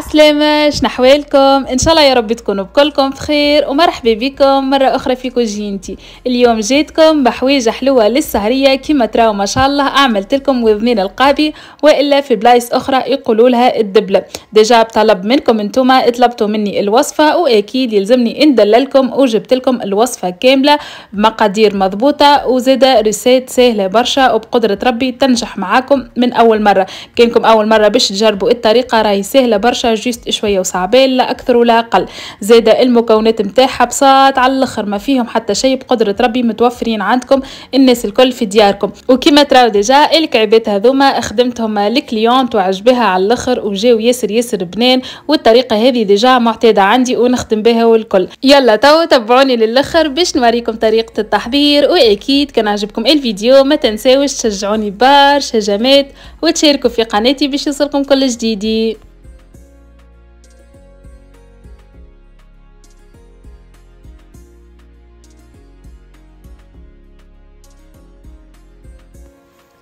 عسلامة شنحوالكم إن شاء الله يا رب تكونوا بكلكم بخير ومرحبا بكم مرة أخرى في كوجينتي. اليوم جيتكم بحويجة حلوة للسهرية كما تراو ما شاء الله عملت لكم وذنين القاضي وإلا في بلايص أخرى يقولوا لها الدبلة. déjà بطلب منكم انتوما طلبتوا مني الوصفة وأكيد يلزمني ندللكم وجبت لكم الوصفة كاملة بمقادير مضبوطة وزادة recette سهلة برشا وبقدرة ربي تنجح معاكم من أول مرة. كانكم أول مرة باش تجربوا الطريقة راهي سهلة برشا juste شوية وصعبين لا أكثر ولا أقل. زاد المكونات نتاعها بساط على الأخر. ما فيهم حتى شيء بقدرة ربي متوفرين عندكم الناس الكل في دياركم. وكما تراو déjà الكعبات هذوما خدمتهم ل cliente وعجبها على الأخر وجاو ياسر ياسر بنان والطريقة هذه déjà معتادة عندي ونخدم بها والكل. يلا تو تبعوني للأخر باش نوريكم طريقة التحضير. وأكيد كان عجبكم الفيديو. ما تنساوش تشجعوني برشا j'aime وتشاركوا في قناتي باش يوصلكم كل جديد.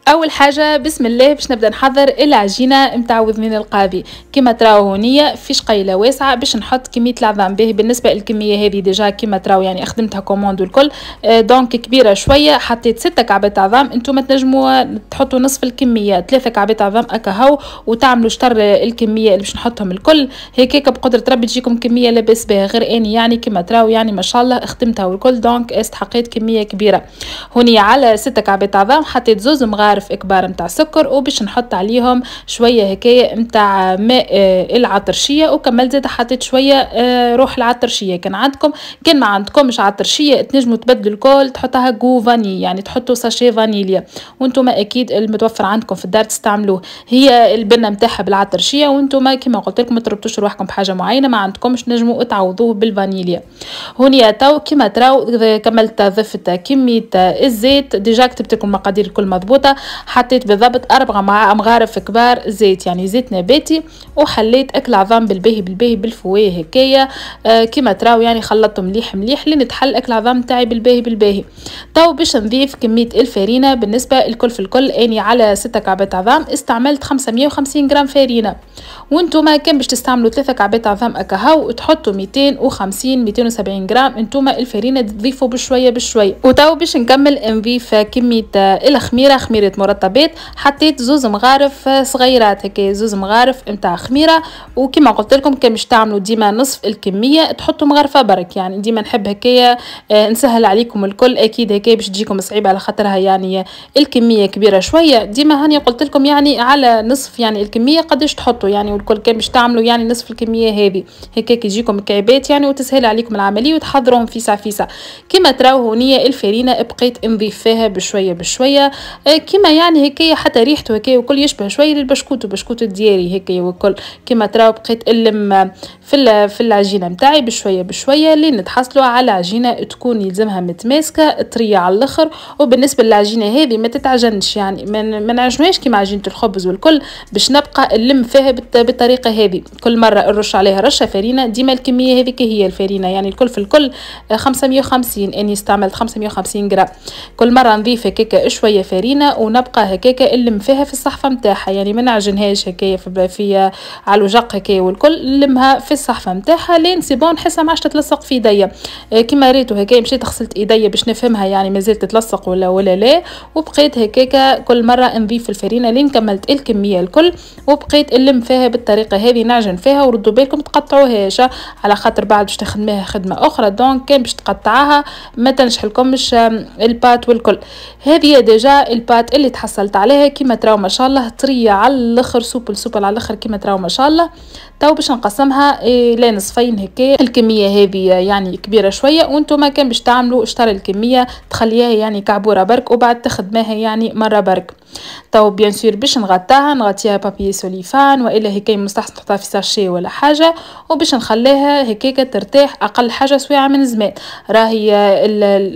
أول حاجة بسم الله باش نبدأ نحضر العجينة نتاع وذنين القاضي. كما تراو هونيا في شقيله واسعة باش نحط كمية العظام به. بالنسبة للكمية هذه déjà كما تراو يعني خدمتها commande الكل آه، donc كبيرة شوية حطيت ستة كعبات عظام أنتم تنجموا تحطوا نصف الكمية ثلاثة كعبات عظام اكا هو وتعملوا شطر الكمية اللي باش نحطهم الكل. هيك بقدرة ربي تجيكم كمية لاباس بها. غير أني يعني كما تراو يعني ما شاء الله خدمتها والكل. donc استحقيت كمية كبيرة. هوني على ستة كعبات عظام حطيت زوز مغارف كبار نتاع سكر وباش نحط عليهم شوية هكايا نتاع ماء آه، العطرشيه وكمل زيد حطيت شوية آه، روح العطرشيه كان عندكم كان ما عندكمش عطرشيه تنجموا تبدلوا الكل تحطها جو فاني يعني تحطوا sachet فانيليا. وأنتم أكيد المتوفر عندكم في الدار تستعملوه. هي البنه نتاعها بالعطرشيه وأنتم كما قلت لكم ما تربطوش روحكم بحاجة معينة ما عندكمش نجموا تعوضوه بالفانيليا. هوني تو كما تراو كملت ضفت كمية الزيت. déjà كتبت لكم المقادير الكل مضبوطة. حطيت بالضبط أربعة مع مغارف كبار زيت يعني زيت نباتي وحليت أكل عظام بالباهي بالباهي بال fouet هكايا آه كيما تراو يعني خلطته مليح مليح لين تحل أكل عظام تاعي بالباهي بالباهي. تو باش نضيف كمية الفارينة بالنسبة الكل في الكل أني على ستة كعبات عظام استعملت خمسمية وخمسين جرام فارينة. وانتوما كان باش تستعملوا ثلاثة كعبات عظام أكاهو تحطوا ميتين وخمسين ميتين وسبعين جرام انتوما الفارينة تضيفوا بشوية بشوية. وتو باش نكمل نضيف كمية الخميرة خميرة مرطبات حطيت زوز مغارف صغيرات هكا زوز مغارف نتاع خميرة. وكما قلت لكم كان باش تعملوا ديما نصف الكمية تحطوا مغرفه برك. يعني ديما نحب هكايا آه، نسهل عليكم الكل. أكيد هكايا باش تجيكم صعيبة على خاطرها يعني الكمية كبيرة شوية. ديما هاني قلت لكم يعني على نصف يعني الكمية قداش تحطوا. يعني والكل كان باش تعملوا يعني نصف الكمية هذه. هكاك يجيكم كعبات يعني وتسهل عليكم العملية وتحضروهم فيسع فيسع كما تراو هونية الفرينة بقيت نضيف فيها بشوية بشوية. آه، كما يعني هكايا حتى ريحته هكايا وكل يشبه شوية للبشكوت وبشكوت الدياري هكايا وكل كما تراو بقيت اللم في في العجينه نتاعي بشوية بشوية لين نتحصلوا على عجينه تكون يلزمها متماسكة طريه على الأخر. وبالنسبة للعجينه هذه ما تتعجنش يعني ما نعجنوهاش كيما عجينه الخبز والكل باش نبقى نلم فيها بالطريقة هذه. كل مرة نرش عليها رشة فرينه ديما الكمية هذيك هي الفرينه يعني الكل في الكل 550 أني استعملت 550 جرام كل مرة نضيف هكاكا شوية فرينه ونبقى هكاكا نلم فيها في الصحفة نتاعها يعني ما نعجنهاش هكايا في, في على الوجق هكايا والكل نلمها في الصحفة نتاعها لين c'est bon نحسها ما عادش تتلصق في إيديا. آه، كيما ريتو هكايا مشيت غسلت إيديا باش نفهمها يعني مازالت تتلصق ولا ولا لا. وبقيت هكاكا كل مرة نضيف الفرينة. لين كملت الكمية الكل وبقيت نلم فيها بالطريقة هذه نعجن فيها وردوا بالكم تقطعوهاش. على خاطر بعد باش تخدميها خدمة أخرى donc كان باش تقطعوها ما تنجحلكمش ال pâte والكل. هذه déjà ال pâte اللي تحصلت عليها كيما تراو ما شاء الله طرية على الآخر souple souple على الآخر كيما تراو ما شاء الله. تو باش نقسمها إلى نصفين هكا الكمية هذه يعني كبيرة شوية وأنتم كان باش تعملوا شطر الكمية تخليها يعني كعبورة برك وبعد تخدماها يعني مرة برك. تو bien sûr باش نغطاها نغطيها papier cellophane وإلا هكا مستحسن تحطها في sachet ولا حاجة. وباش نخليها هكاك ترتاح أقل حاجة سويعة من زمان. راهي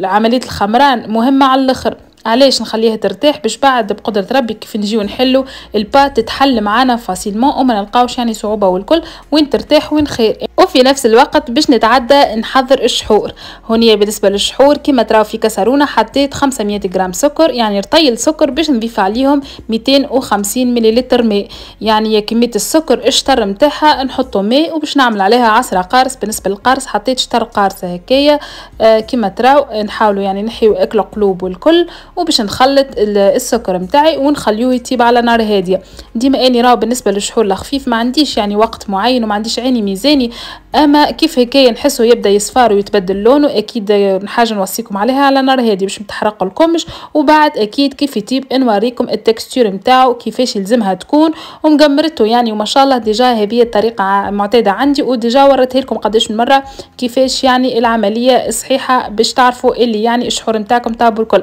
عملية الخمران مهمة على الآخر. علاش نخليها ترتاح باش بعد بقدرة ربي كيف نجيو نحلو ال pâte تتحل معانا facilement وما نلقاوش يعني صعوبة والكل وين ترتاح وين خير. وفي نفس الوقت باش نتعدى نحضر الشحور. هونيا بالنسبة للشحور كيما تراو في كسرونة حطيت 500 غرام سكر يعني رطيل سكر باش نضيف عليهم 250 مليلتر ماء. يعني كمية السكر الشطر متاعها نحطو ماء وباش نعمل عليها عصرة قارص. بالنسبة للقارص حطيت شطر قارصة هكايا آه كيما تراو نحاولوا يعني نحيو أكل قلوب والكل وباش نخلط السكر متاعي ونخليوه يطيب على نار هادية. ديما أني راهو بالنسبة للشحور الخفيف ما عنديش يعني وقت معين وما عنديش عيني ميزاني أما كيف هكايا نحسه يبدأ يصفر ويتبدل لونه أكيد حاجة نوصيكم عليها على نار هادية باش متحرق لكمش. وبعد أكيد كيف يطيب نوريكم ال texture نتاعو كيفاش يلزمها تكون. ومقمرته يعني وما شاء الله déjà هذه الطريقة معتادة عندي و déjà وريتها لكم قداش من مرة كيفاش يعني العملية صحيحه باش تعرفوا اللي يعني الشحور نتاعكم طاب والكل.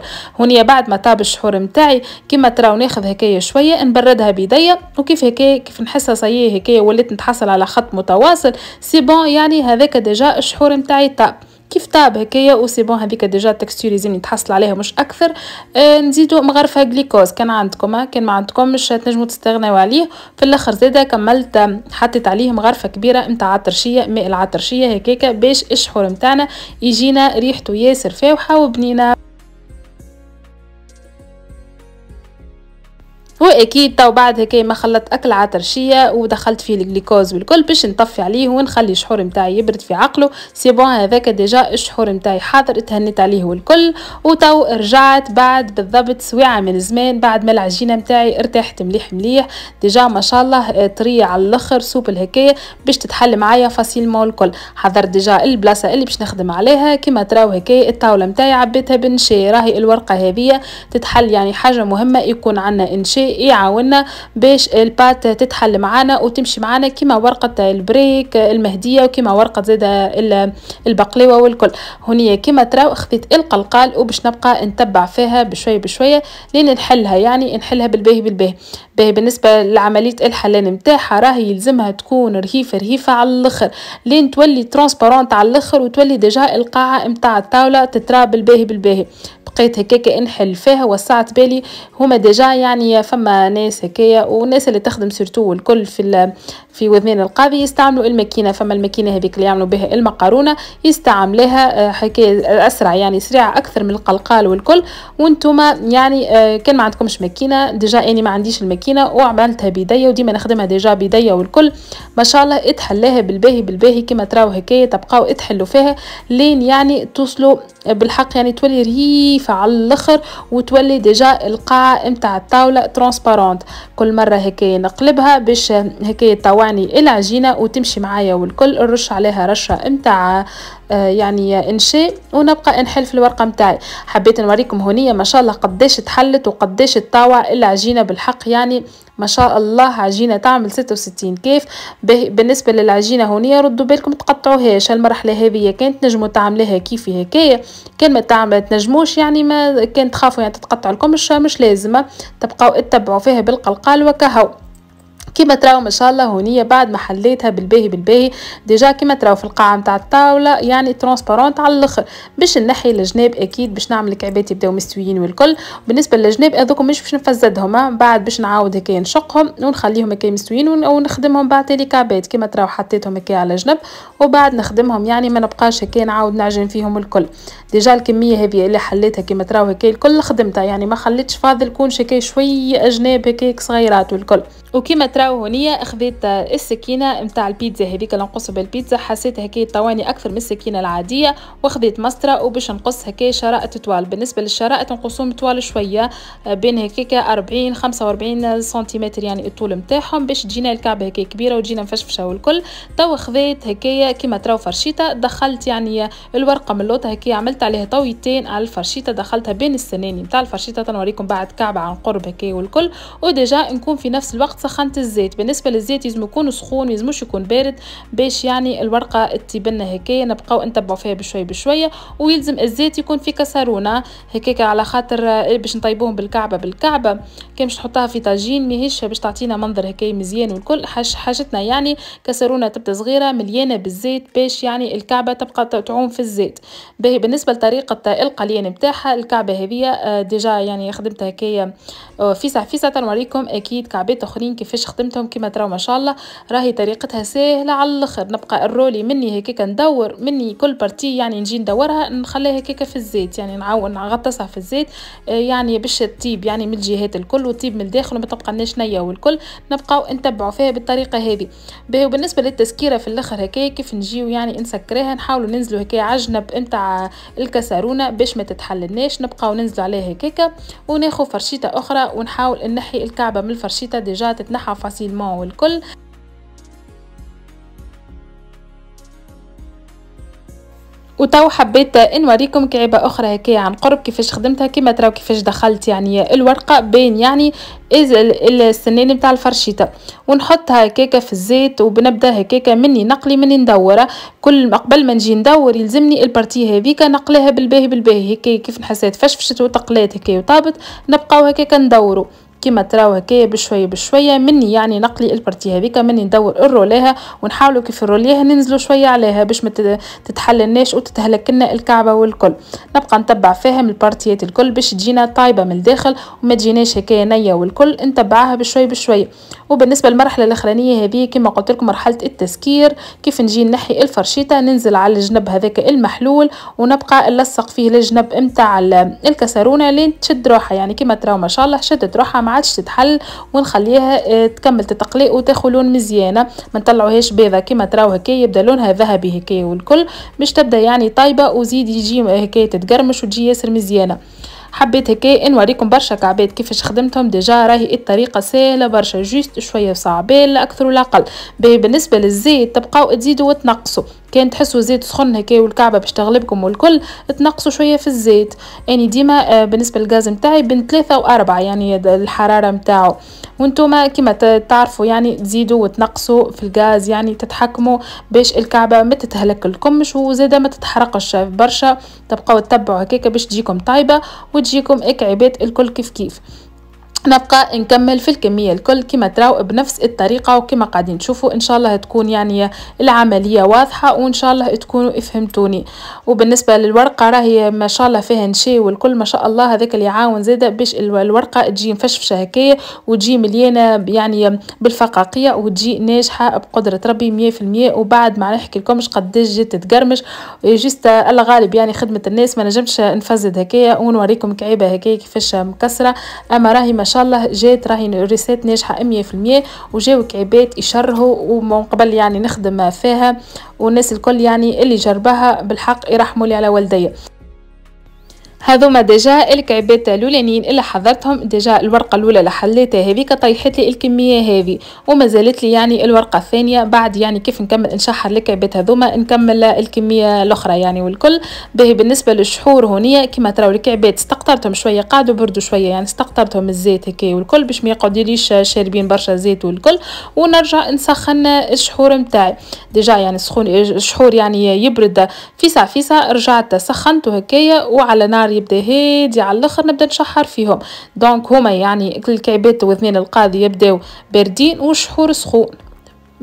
بعد ما طاب الشحور نتاعي كيما تراو ناخذ هكايا شوية نبردها بيديا. وكيف هكايا كيف نحسها صيي هكايا وليت نتحصل على خط متواصل. c'est bon يعني هذاك déjà الشحور نتاعي طاب. كيف طاب هكايا؟ و c'est bon هذيك déjà ال texture لازم يتحصل عليها مش أكثر. آه نزيدو مغرفة جليكوز كان عندكم كان ما عندكمش تنجموا تستغناو عليه. في الأخر زاده كملت حطيت عليه مغرفة كبيرة نتاع عطرشية ماء العطرشية هكاكا باش الشحور نتاعنا يجينا ريحته ياسر فاوحه وبنينه واكيد تو بعد هكا ما خلطت أكل عطرشيه ودخلت فيه الجليكوز والكل باش نطفي عليه ونخلي الشحور نتاعي يبرد في عقله. c'est bon هذاك déjà الشحور نتاعي حاضر تهنيت عليه والكل. وتو رجعت بعد بالضبط سويعة من زمان بعد ما العجينة نتاعي ارتاحت مليح مليح. déjà ما شاء الله طرية على الأخر souple هكايه باش تتحل معايا facilement والكل. حضرت déjà البلاصة اللي باش نخدم عليها كما تراو هكايا الطاولة نتاعي عبيتها بالنشاء راهي الورقة هذه تتحل يعني حاجة مهمة يكون عندنا النشاء يعاوننا باش ال pâte تتحل معانا وتمشي معانا كما ورقة البريك المهدية وكما ورقة زادة البقلاوة والكل. هنية كما تراو خذيت القلقال وباش نبقى نتبع فيها بشوية بشوية لين نحلها يعني نحلها بالباهي بالباهي. باهي بالنسبة لعملية الحلان نتاعها راهي يلزمها تكون رهيفة رهيفة على الآخر. لين تولي transparente على الآخر وتولي déjà القاعة نتاع الطاولة تترى بالباهي بالباهي. بقيت هكاك نحل فيها وسعت بالي هما déjà يعني فما ناس هكايا والناس اللي تخدم surtout الكل في في وذنين القاضي يستعملوا الماكينة. فما الماكينة هذيك اللي يعملوا بها المقارونة يستعملها آه، حكايه أسرع يعني سريعة أكثر من القلقال والكل. وأنتم يعني آه، كان ما عندكمش ماكينة déjà أني ما عنديش الماكينة وعملتها بيديا وديما نخدمها déjà بيديا والكل. ما شاء الله اتحلاها بالباهي بالباهي كما تراو هكايا تبقاو اتحلوا فيها. لين يعني توصلوا بالحق يعني تولي رهيفه على الآخر وتولي déjà القاعة نتاع الطاولة transparente. كل مرة هكايا نقلبها باش هكايا طوعني العجينه وتمشي معايا والكل نرش عليها رشة نتاع آه، يعني إنشاء ونبقى نحل في الورقة نتاعي حبيت نوريكم هونيه ما شاء الله قداش تحلت وقداش تطاوع العجينه بالحق. يعني ما شاء الله عجينة تعمل 66 كيف. بالنسبة للعجينة هونيه ردوا بالكم تقطعوهاش المرحله هذه كانت نجموا تعملوها كيفي هكايا. كان ما تعمل تنجموش يعني ما كان تخافوا يعني تتقطع لكم مش لازمة. تبقاو تتبعوا فيها بالقلقال وكهو. كيما تراو ما شاء الله هونية بعد ما حليتها بالباهي بالباهي. déjà كيما تراو في القاعة نتاع الطاولة يعني transparente على الآخر. باش نحي الجناب أكيد باش نعمل الكعبات يبداو مستويين والكل. بالنسبة للجناب هذوك مش باش نفزدهم بعد باش نعاود هكا نشقهم ونخليهم هكا مستويين ونخدمهم بعد تالي كعبات. كيما تراو حطيتهم هكا على جنب وبعد نخدمهم يعني ما نبقاش هكا نعاود نعجن فيهم الكل. déjà الكمية هذه اللي حليتها كيما تراو هكا الكل خدمتها يعني ما خليتش فاضل كونش هكا شوية اجناب هكا صغيرات والكل. وكما تراو هنيا أخذت السكينة نتاع البيتزا هذيك اللي نقص بالبيتزا. حسيت هكا طواني أكثر من السكينة العادية. وأخذت مسطرة وباش نقص هكا شرائط طوال. بالنسبة للشرائط نقصهم طوال شوية بين هكاك 40 45 سنتيمتر يعني الطول نتاعهم باش تجينا الكعبة هكا كبيرة وتجينا مفشفشة والكل. تو خذيت هكايا كما تراو فرشيطة دخلت يعني الورقة من اللوطة هكا عملت عليها طويتين على الفرشيطة دخلتها بين السنانين. نتاع الفرشيطة تنوريكم بعد كعبة عن قرب هكا والكل. و déjà نكون في نفس الوقت سخنت الزيت. بالنسبة للزيت لازم يكون سخون يلزموش يكون بارد باش يعني الورقة تبنى هكايا نبقاو نتبعوا فيها بشوي بشوية. ويلزم الزيت يكون في كسرونة هكاك على خاطر باش نطيبوهم بالكعبة بالكعبة. كان باش نحطها في طاجين ماهيش باش تعطينا منظر هكايا مزيان والكل. حاجتنا يعني كسرونة تبدأ صغيرة مليانة بالزيت باش يعني الكعبة تبقى تعوم في الزيت. باهي بالنسبة لطريقة القليان نتاعها الكعبة هذه آه، déjà يعني خدمتها هكايا آه، فيسع فيسع تو نوريكم أكيد كعبات أخرين كيفاش خدمتهم كما تراو ما شاء الله. راهي طريقتها سهله على الأخر. نبقى نرولي مني هكاك ندور مني كل partie يعني نجي ندورها نخليها هكاك في الزيت. يعني نعاون نغطسها في الزيت آه، يعني باش تطيب يعني من الجهات الكل وتطيب من الداخل وما تبقى نية والكل. نبقاو نتبعوا فيها بالطريقة هذه. وبالنسبة للتسكيرة في الأخر هكايا كيف نجيو يعني نسكريها نحاولوا ننزلوا هكايا عجنب نتاع الكسرونة باش ما تتحللناش. نبقاو ننزلوا عليها هكاكا وناخذ فرشيطه أخرى ونحاول نحي الكعبة من الفرشيطه déjà تتنحى facilement والكل وتو حبيت نوريكم كعبة أخرى هكايا عن قرب كيفاش خدمتها كيما تراو كيفاش دخلت يعني الورقة بين يعني السنين نتاع الفرشيطة. ونحطها هكاكا في الزيت وبنبدأ هكاكا مني نقلي مني ندورة. كل قبل ما نجي ندور يلزمني ال partie هذيك نقليها بالباهي بالباهي. هكايا كيف نحسيت فشفشت وتقلات هكايا وطابت نبقاو هكاكا ندورو. كيما تراو هكايا بشويه بشويه مني يعني نقلي ال partie هذيك مني ندور نروليها ونحاولوا كيف نروليها ننزلوا شوية عليها باش ما تتحللناش وتتهلك لنا الكعبة والكل. نبقى نتبع فيها من البارتيات الكل باش تجينا طايبة من الداخل وما تجيناش هكايا نية والكل نتبعها بشوي بشويه وبالنسبة للمرحلة الأخرانية هذه كما قلت لكم مرحلة التسكير كيف نجي نحي الفرشيطة ننزل على الجنب هذاك المحلول ونبقى نلصق فيه الجنب نتاع الكسرونة لين تشد روحها يعني كما تراو ما شاء الله شدت روحها ما عادش تتحل ونخليها آه، تكمل تتقلي وتاخذ لون مزيانة. ما نطلعوهاش بيضة كما تراو هكا يبدأ لونها ذهبي هكا والكل باش تبدأ يعني طايبة وزيد يجي هكا تتقرمش وتجي ياسر مزيانة. حبيت هكا نوريكم برشا كعبات كيفاش خدمتهم. déjà راهي الطريقة سهلة برشا juste شوية صعبة لا أكثر ولا أقل. بالنسبة للزيت تبقاو تزيدوا وتنقصوا. كان تحسوا زيت سخن هكا والكعبة باش تغلبكم والكل تنقصوا شوية في الزيت. يعني ديما آه، بالنسبة للغاز نتاعي بين ثلاثة وأربعة يعني الحرارة نتاعو وأنتم كما تعرفوا يعني تزيدوا وتنقصوا في الغاز يعني تتحكموا باش الكعبة ما تتهلك لكمش وزادة ما تتحرقش برشا. تبقاو تتبعوا هكاك باش تجيكم طايبة وتجيكم اكعبات الكل كيف كيف. نبقى نكمل في الكمية. الكل كما تراو بنفس الطريقة وكما قاعدين تشوفوا إن شاء الله تكون يعني العملية واضحة وإن شاء الله تكونوا فهمتوني. وبالنسبة للورقة راهي ما شاء الله فيها نشي والكل ما شاء الله هذاك اللي يعاون زاده باش الورقة تجي مفشفشة هكايا وتجي مليانة يعني بالفقاقية وتجي ناجحة بقدرة ربي مية في المية. وبعد ما نحكي لكمش قداش جات تقرمش. juste الله غالب يعني خدمة الناس ما نجمش نفزد هكايا ونوريكم كعيبة هكايا كيفاش مكسرة. أما راهي ما شاء الله جات راهي recette ناجحة 100% وجاو كعبات يشرهوا ومن قبل يعني نخدم فيها والناس الكل يعني اللي جربها بالحق يرحموا لي على والدي هذوما déjà الكعبات الأولانيين اللي حضرتهم. déjà الورقة الأولى اللي حليتها هذيك طيحت لي الكمية هذه وما زالت لي يعني الورقة الثانية بعد يعني كيف نكمل نشحر الكعبات هذوما نكمل الكمية الأخرى يعني والكل. باهي بالنسبة للشحور هونية كما تراو الكعبات استقطرتهم شوية قعدوا بردوا شوية يعني استقطرتهم الزيت هكا والكل باش ما يقعدوليش شاربين برشا زيت والكل. ونرجع نسخن الشحور نتاعي déjà يعني سخون الشحور يعني يبرد فيسع فيسع رجعت سخنته هكايا وعلى نار النهار يبدأ هادي على الأخر نبدأ نشحر فيهم. donc هما يعني الكعبات وذنين القاضي يبدأو باردين والشحور سخون.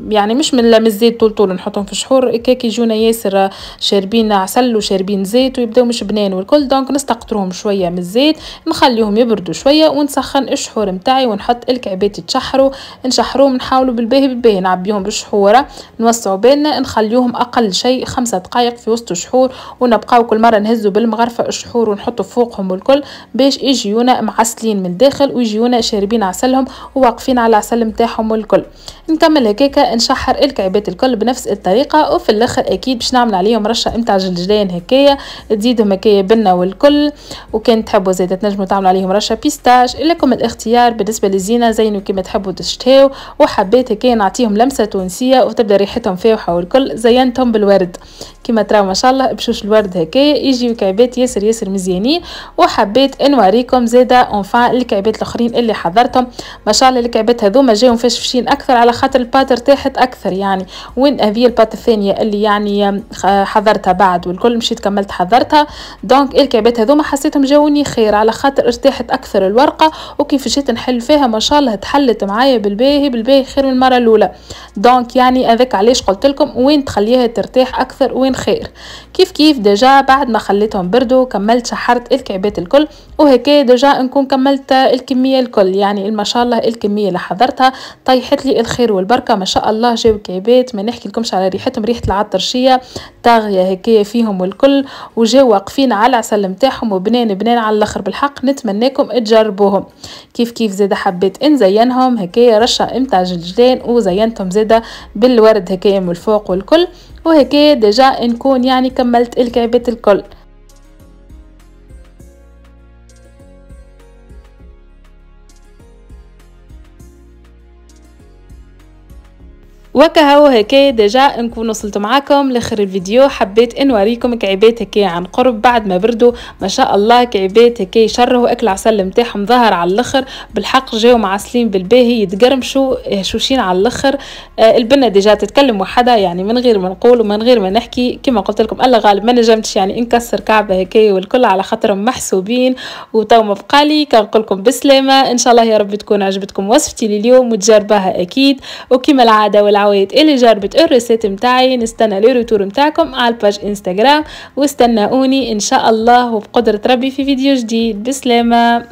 يعني مش من من الزيت طول طول نحطهم في الشحور كيك يجونا ياسر شاربين عسل وشاربين زيت ويبداو مش بنان والكل دونك نستقطروهم شوية من الزيت نخليهم يبردوا شوية ونسخن الشحور نتاعي ونحط الكعبات يتشحروا نشحروهم نحاولوا بالباهي بالباهي نعبيهم بالشحورة نوسعوا بالنا نخليوهم أقل شيء خمسة دقائق في وسط الشحور ونبقاو كل مرة نهزوا بالمغرفة الشحور ونحطوا فوقهم والكل باش يجيونا معسلين من الداخل ويجيونا شاربين عسلهم وواقفين على العسل نتاعهم والكل. نكمل هكاك نشحر الكعبات الكل بنفس الطريقة وفي الآخر أكيد باش نعمل عليهم رشه نتاع جلجلان هكايا تزيدهم هكايا بنه والكل. وكان تحبوا زيد تنجموا تعملوا عليهم رشه pistache لكم الاختيار بالنسبة للزينه زينوا كما تحبوا تشتهوا وحبيت هكايا نعطيهم لمسة تونسية وتبدأ ريحتهم فاوحة والكل. زينتهم بالورد. كما تراو ما شاء الله بشوش الورد هكايا. يجيو كعبات ياسر ياسر مزيانين وحبيت نوريكم زاده enfin الكعبات الآخرين اللي حضرتهم. ما شاء الله الكعبات هذوما جاو مفشفشين أكثر على خاطر ال pâte ارتاحت أكثر يعني. وين هذه ال pâte الثانية اللي يعني حضرتها بعد والكل مشيت كملت حضرتها. donc الكعبات هذوما حسيتهم جاوني خير على خاطر ارتاحت أكثر الورقة وكيف مشيت نحل فيها ما شاء الله تحلت معايا بالباهي بالباهي خير من المرة الأولى. دونك يعني هذاك علاش قلت لكم وين تخليها ترتاح أكثر وين خير. كيف كيف؟ déjà بعد ما خليتهم بردوا كملت شحرت الكعبات الكل وهكا déjà نكون كملت الكمية الكل. يعني ما شاء الله الكمية اللي حضرتها طيحت لي الخير والبركة ما شاء الله جاو كعبات ما نحكي لكمش على ريحتهم ريحة العطرشيه طاغيه هكايا فيهم والكل وجاو واقفين على العسل نتاعهم وبنان بنان على الآخر بالحق نتمناكم تجربوهم. كيف كيف زاده حبيت نزينهم هكايا رشه إمتع جلجلان وزينتهم زاده بالورد هكايا من الفوق والكل وهكايا déjà نكون يعني كملت الكعبات الكل. وكهو هكا déjà نكون وصلت معاكم لآخر الفيديو. حبيت نوريكم كعبات هكا عن قرب بعد ما بردوا. ما شاء الله كعبات هكا يشرهوا أكل عسل نتاعهم ظهر على الأخر. بالحق جاو معسلين بالباهي يتقرمشوا هشوشين على الأخر. آه البنة déjà تتكلم وحدها يعني من غير ما نقول ومن غير ما نحكي. كما قلت لكم الله غالب ما نجمتش يعني نكسر كعبة هكا والكل على خاطرهم محسوبين. وتو ما بقالي كان نقول لكم بسلامة. إن شاء الله يا رب تكون عجبتكم وصفتي لليوم وتجربها أكيد. وكما العادة والعاده العوايد اللي جربت الريسيت متاعي نستنى لي متاعكم على الباج إنستغرام واستناوني إن شاء الله وبقدرة ربي في فيديو جديد. بسلامة.